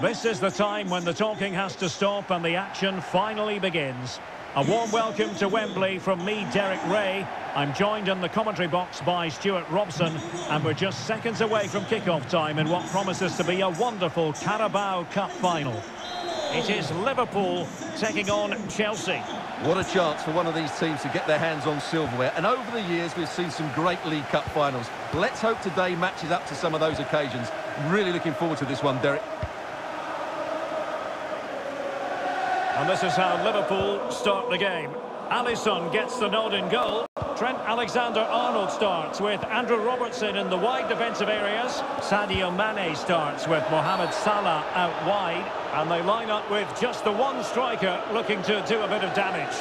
This is the time when the talking has to stop and the action finally begins. A warm welcome to Wembley from me, Derek Ray. I'm joined in the commentary box by Stuart Robson, and we're just seconds away from kick-off time in what promises to be a wonderful Carabao Cup final. It is Liverpool taking on Chelsea. What a chance for one of these teams to get their hands on silverware. And over the years, we've seen some great League Cup finals. Let's hope today matches up to some of those occasions. Really looking forward to this one, Derek. And this is how Liverpool start the game. Alisson gets the nod in goal. Trent Alexander-Arnold starts with Andrew Robertson in the wide defensive areas. Sadio Mane starts with Mohamed Salah out wide. And they line up with just the one striker looking to do a bit of damage.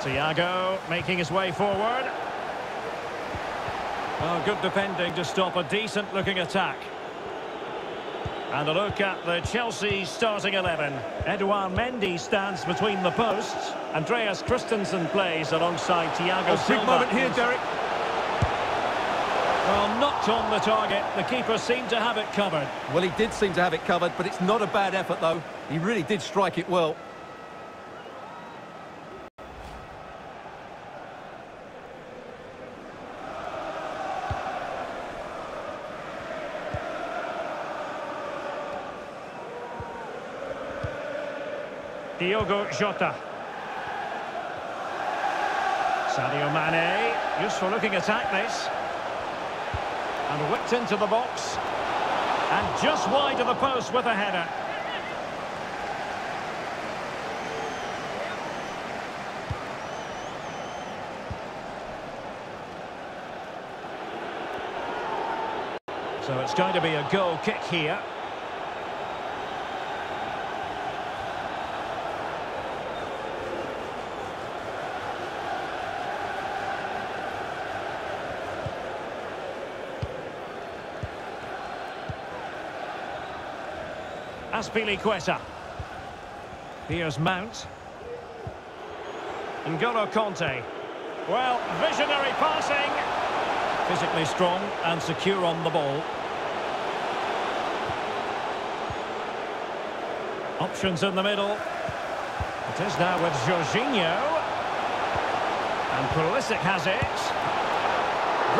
Thiago making his way forward. Oh, good defending to stop a decent-looking attack. And a look at the Chelsea starting 11. Edouard Mendy stands between the posts. Andreas Christensen plays alongside Thiago a Silva. big moment here, Derek. Well, knocked on the target. The keeper seemed to have it covered. Well, he did seem to have it covered, but it's not a bad effort, though. He really did strike it well. Diogo Jota. Sadio Mane. Useful looking attack this. And whipped into the box. And just wide of the post with a header. So it's going to be a goal kick here. Azpilicueta. Here's Mount. and N'Golo Kante. Well, visionary passing. Physically strong and secure on the ball. Options in the middle. It is now with Jorginho. And Pulisic has it.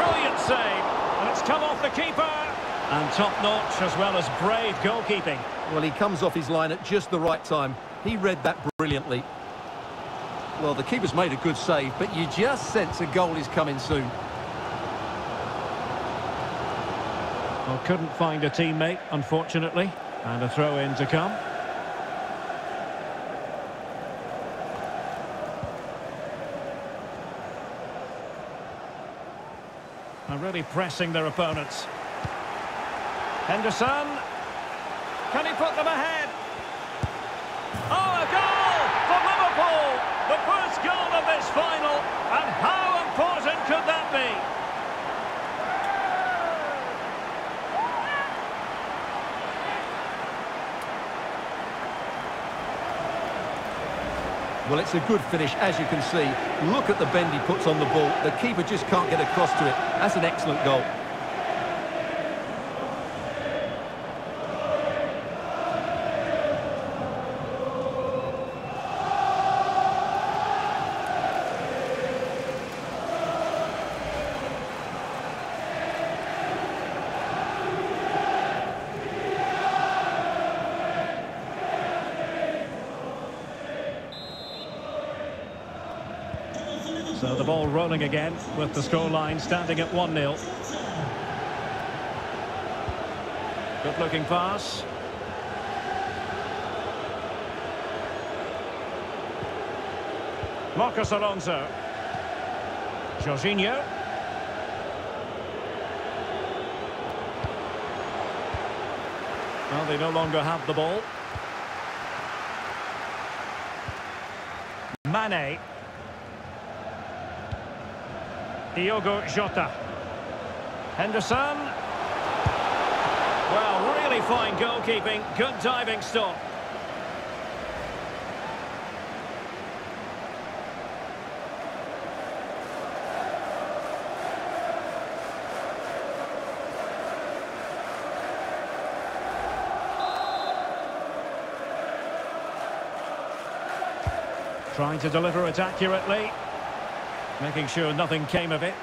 Brilliant save. And it's come off the keeper. And top-notch as well as brave goalkeeping. Well, he comes off his line at just the right time. He read that brilliantly. Well, the keeper's made a good save, but you just sense a goal is coming soon. Well, couldn't find a teammate, unfortunately. And a throw-in to come. And really pressing their opponents. Henderson. Can he put them ahead? Oh, a goal for Liverpool! The first goal of this final. And how important could that be? Well, it's a good finish, as you can see. Look at the bend he puts on the ball. The keeper just can't get across to it. That's an excellent goal. Ball rolling again with the scoreline standing at 1-0. Good looking pass. Marcos Alonso. Jorginho. Well, they no longer have the ball. Mane. Diogo Jota. Henderson. Well, really fine goalkeeping. Good diving stop. Trying to deliver it accurately. Making sure nothing came of it.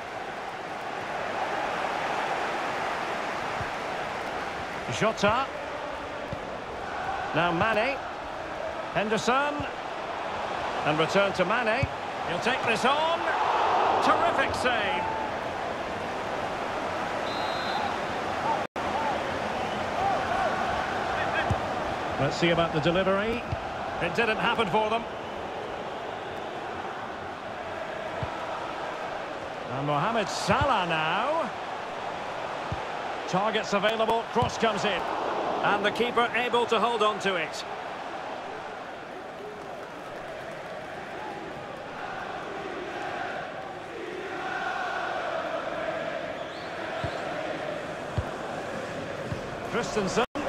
Jota. Now Mane. Henderson. And return to Mane. He'll take this on. Terrific save. Let's see about the delivery. It didn't happen for them. And Mohamed Salah now. Targets available, cross comes in. And the keeper able to hold on to it. Christensen. The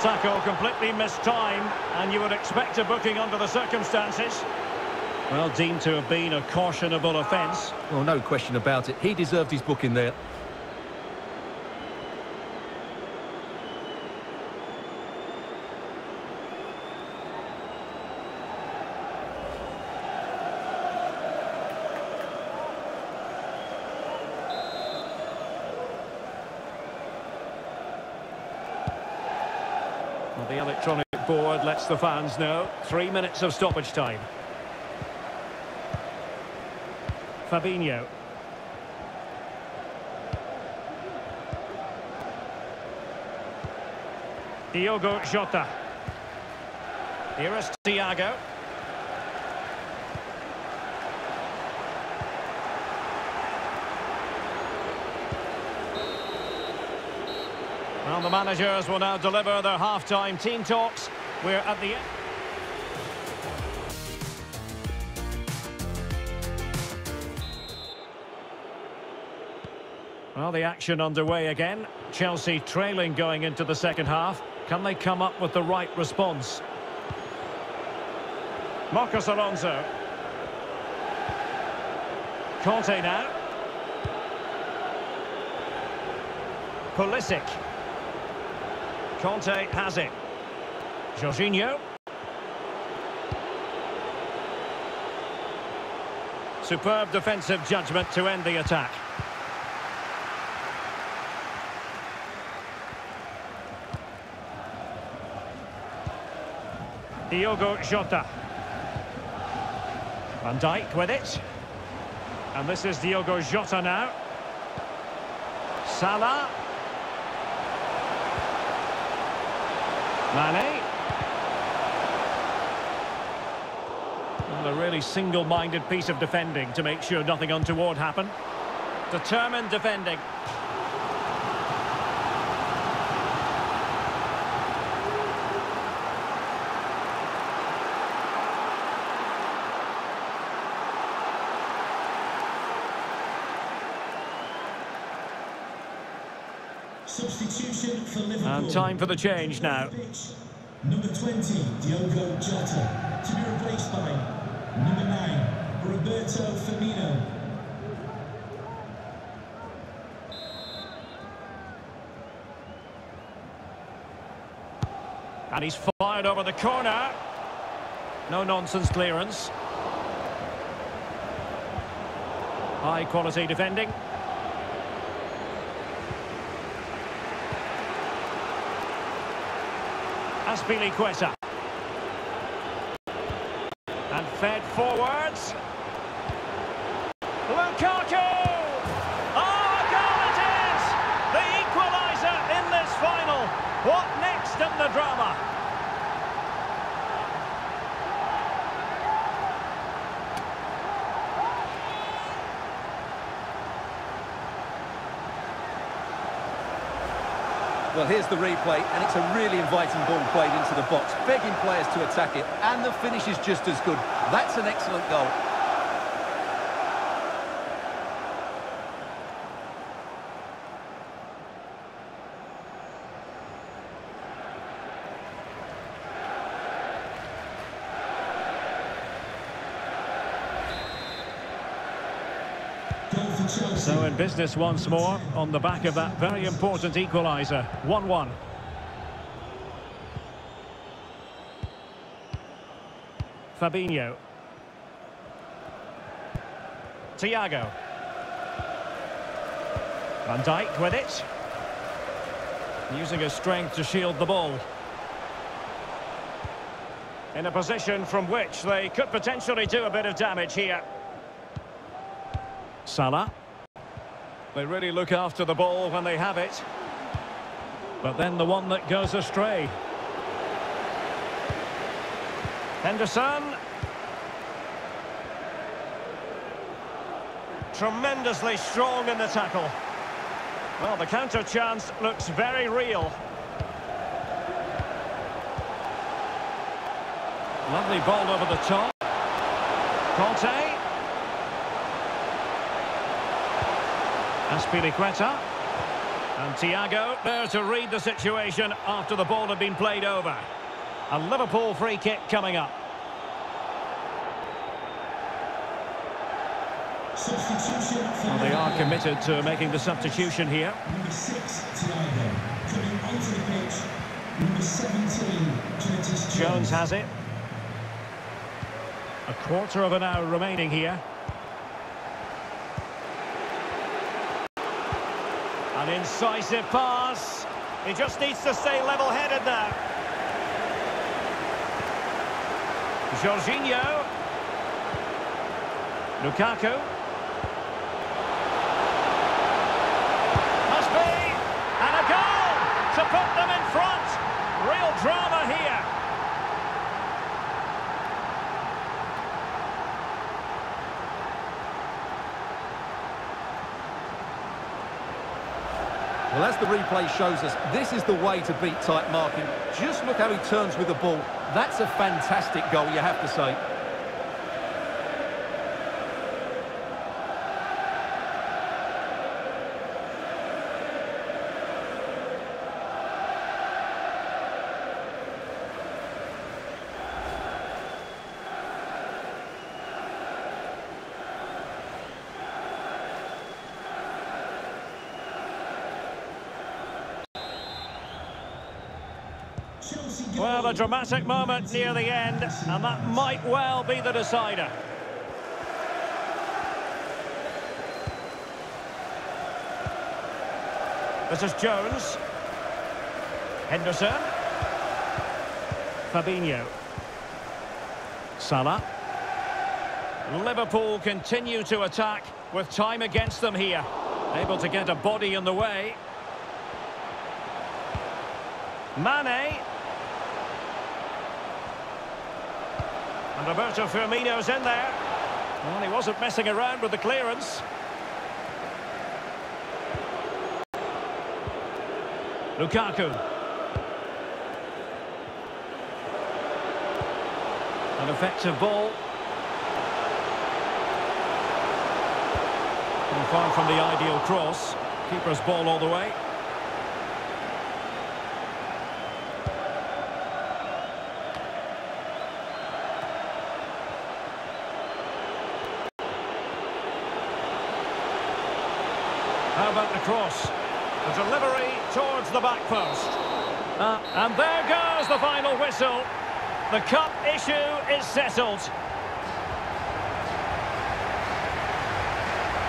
tackle completely missed time, and you would expect a booking under the circumstances. Well, deemed to have been a cautionable offence. Well, no question about it. He deserved his booking there. Well, the electronic board lets the fans know. Three minutes of stoppage time. Fabinho. Diogo Jota. Here is Thiago. Well, the managers will now deliver their half-time team talks. We're at the end. Well, the action underway again. Chelsea trailing going into the second half. Can they come up with the right response? Marcos Alonso. Kante now. Pulisic. Kante has it. Jorginho. Superb defensive judgment to end the attack. Diogo Jota. Van Dijk with it. And this is Diogo Jota now. Salah. Mane. Well, a really single-minded piece of defending to make sure nothing untoward happened. Determined defending. And time for the change now. Number 20, Diogo Jota, to be replaced by number 9, Roberto Firmino. And he's fired over the corner. No nonsense clearance. High quality defending. Azpilicueta. And fed forwards. Lukaku! Oh, goal it is! The equaliser in this final. What next in the drama? Well, here's the replay, and it's a really inviting ball played into the box, begging players to attack it, and the finish is just as good. That's an excellent goal. So in business once more on the back of that very important equaliser. 1-1. Fabinho. Thiago. Van Dijk with it. Using his strength to shield the ball. In a position from which they could potentially do a bit of damage here. Salah. They really look after the ball when they have it. But then the one that goes astray. Henderson. Tremendously strong in the tackle. Well, the counter chance looks very real. Lovely ball over the top. Kante. Azpilicueta. And Thiago there to read the situation after the ball had been played over. A Liverpool free kick coming up. Well, they are committed to making the substitution here. Number six, Thiago. Coming onto the pitch, number 17, Curtis Jones has it. A quarter of an hour remaining here. An incisive pass. He just needs to stay level-headed now. Jorginho. Lukaku. Must be. And a goal to put them in front. Real drama here. Well, as the replay shows us, this is the way to beat tight marking. Just look how he turns with the ball. That's a fantastic goal, you have to say. Well, a dramatic moment near the end, and that might well be the decider. This is Jones. Henderson. Fabinho. Salah. Liverpool continue to attack with time against them here. Able to get a body in the way. Mane. And Roberto Firmino's in there. Well, he wasn't messing around with the clearance. Lukaku. An effective ball. And far from the ideal cross. Keeper's ball all the way. About the cross? The delivery towards the back post. Uh, and there goes the final whistle. The cup issue is settled.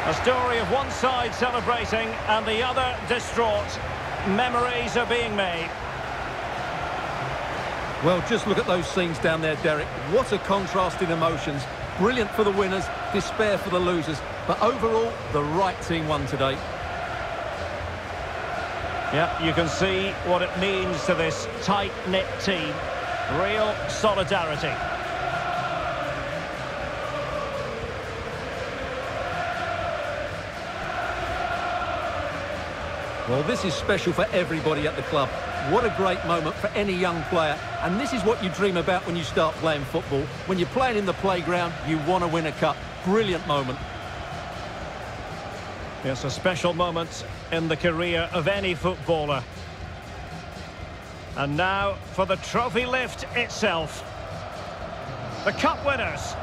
A story of one side celebrating and the other distraught. Memories are being made. Well, just look at those scenes down there, Derek. What a contrast in emotions. Brilliant for the winners, despair for the losers. But overall, the right team won today. Yeah, you can see what it means to this tight-knit team. Real solidarity. Well, this is special for everybody at the club. What a great moment for any young player. And this is what you dream about when you start playing football. When you're playing in the playground, you want to win a cup. Brilliant moment. It's a special moment in the career of any footballer. And now for the trophy lift itself. The cup winners